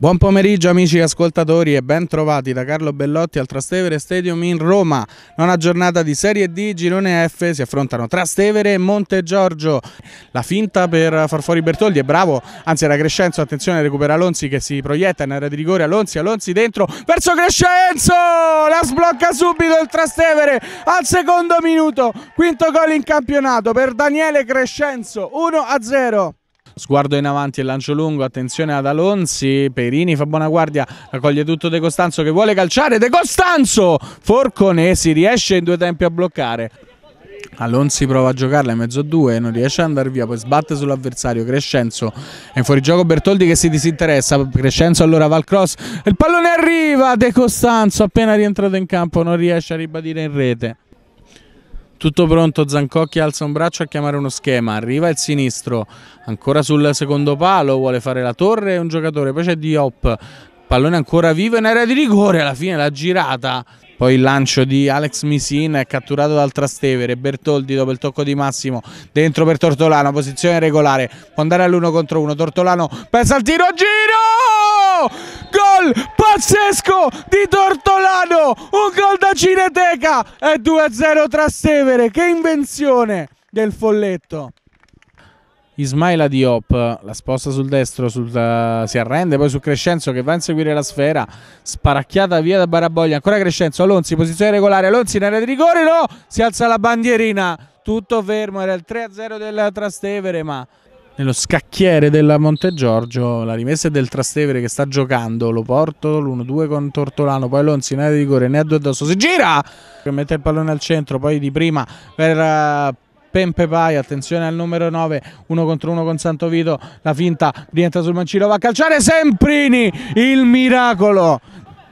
Buon pomeriggio amici ascoltatori e ben trovati da Carlo Bellotti al Trastevere Stadium in Roma. Nona giornata di Serie D, Girone F, si affrontano Trastevere e Monte Giorgio. La finta per far fuori Bertoldi è bravo, anzi era Crescenzo, attenzione recupera Alonzi che si proietta in area di rigore, Alonzi, Alonzi dentro, verso Crescenzo! La sblocca subito il Trastevere al secondo minuto, quinto gol in campionato per Daniele Crescenzo, 1 a 0. Sguardo in avanti e lancio lungo, attenzione ad Alonzi, Perini fa buona guardia, raccoglie tutto De Costanzo che vuole calciare, De Costanzo! Forconesi riesce in due tempi a bloccare. Alonzi prova a giocarla in mezzo a due, non riesce ad andare via, poi sbatte sull'avversario. Crescenzo è in fuorigioco Bertoldi che si disinteressa. Crescenzo allora va al cross. Il pallone arriva. De Costanzo appena rientrato in campo non riesce a ribadire in rete. Tutto pronto, Zancocchi alza un braccio a chiamare uno schema, arriva il sinistro, ancora sul secondo palo, vuole fare la torre un giocatore, poi c'è Diop, pallone ancora vivo in area di rigore, alla fine la girata, poi il lancio di Alex Misin è catturato dal Trastevere, Bertoldi dopo il tocco di Massimo, dentro per Tortolano, posizione regolare, può andare all'uno contro uno, Tortolano pensa al tiro, giro! Gol pazzesco di Tortolano, un gol da Cineteca. E 2-0 Trastevere, che invenzione del folletto. Ismaila Diop la sposta sul destro, sul, uh, si arrende poi su Crescenzo che va a inseguire la sfera, sparacchiata via da Baraboglia, ancora Crescenzo, Alonzi, posizione regolare, Alonzi in area di rigore, no, si alza la bandierina, tutto fermo, era il 3-0 del Trastevere ma nello scacchiere del Montegiorgio la rimessa è del Trastevere che sta giocando lo porto l'1-2 con Tortolano poi Alonzi in area di rigore ne ha due addosso si gira! Mette il pallone al centro poi di prima per uh, Pempe Pai, attenzione al numero 9, uno contro uno con Santo Vito, la finta rientra sul mancino, va a calciare Semprini, il miracolo,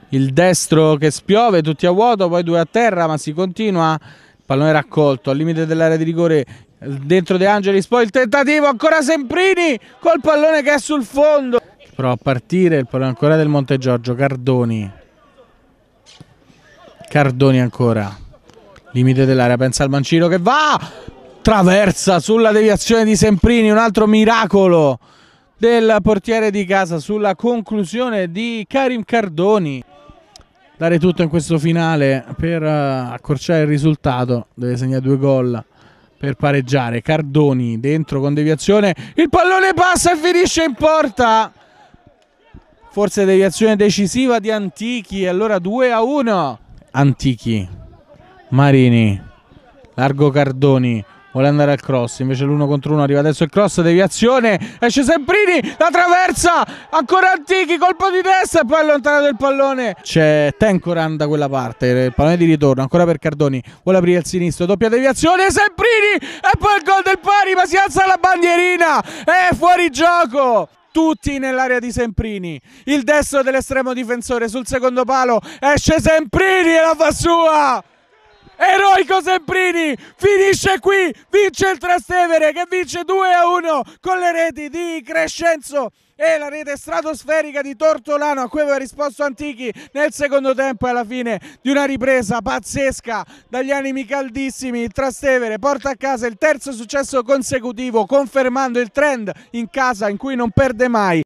il destro che spiove, tutti a vuoto, poi due a terra, ma si continua, pallone raccolto al limite dell'area di rigore dentro De Angelis, poi il tentativo, ancora Semprini col pallone che è sul fondo, prova a partire, il pallone ancora del Monte Giorgio, Cardoni, Cardoni ancora, limite dell'area, pensa al mancino che va, traversa sulla deviazione di Semprini, un altro miracolo del portiere di casa sulla conclusione di Karim Cardoni. Dare tutto in questo finale per uh, accorciare il risultato, deve segnare due gol per pareggiare. Cardoni dentro con deviazione, il pallone passa e finisce in porta. Forse deviazione decisiva di Antichi, allora 2 a 1. Antichi, Marini, largo Cardoni, vuole andare al cross invece l'uno contro uno arriva adesso il cross deviazione esce Semprini la traversa ancora Antichi colpo di testa e poi allontanato il pallone. C'è Tencoran da quella parte il pallone di ritorno ancora per Cardoni vuole aprire il sinistro doppia deviazione Semprini e poi il gol del pari ma si alza la bandierina è fuori gioco. Tutti nell'area di Semprini il destro dell'estremo difensore sul secondo palo esce Semprini e la fa sua eroico Semprini finisce qui, vince il Trastevere che vince 2 a 1 con le reti di Crescenzo e la rete stratosferica di Tortolano a cui aveva risposto Antichi nel secondo tempo e alla fine di una ripresa pazzesca dagli animi caldissimi. Il Trastevere porta a casa il terzo successo consecutivo confermando il trend in casa in cui non perde mai